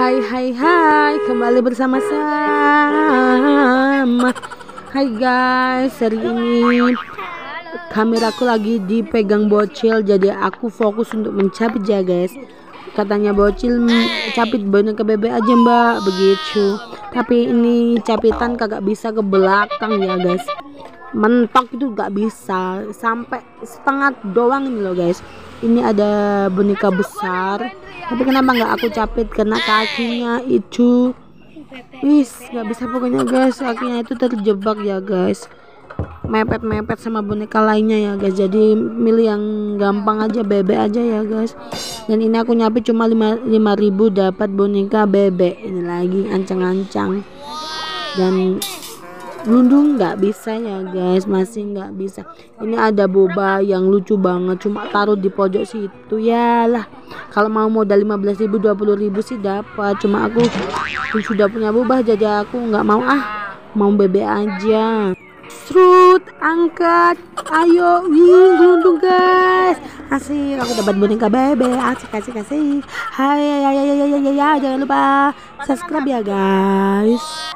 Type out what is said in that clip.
Hai hai kembali bersama sama. Hai guys hari ini kameraku lagi dipegang bocil jadi aku fokus untuk mencapit ya guys. Katanya bocil capit boneka bebek aja mbak begitu. Tapi ini capitan kagak bisa ke belakang ya guys. Mentok itu gak bisa sampai setengah doang ini loh guys ini ada boneka besar. Tapi kenapa nggak aku capit? Karena kakinya itu wis nggak bisa pokoknya guys. Kakinya itu terjebak ya guys. Mepet-mepet sama boneka lainnya ya guys. Jadi milih yang gampang aja bebek aja ya guys. Dan ini aku nyapit cuma 5, 5000 dapat boneka bebek. Ini lagi ancang-ancang. Dan Lundung nggak bisa ya guys masih nggak bisa ini ada boba yang lucu banget cuma taruh di pojok situ ya lah kalau mau modal 15.000 20.000 sih dapat cuma aku sudah punya boba jadi aku nggak mau ah mau bebek aja Strut angkat ayo wing gelundung guys asik aku dapat boneka bebek asik asik asik hai ya ya ya ya ya ya jangan lupa subscribe ya guys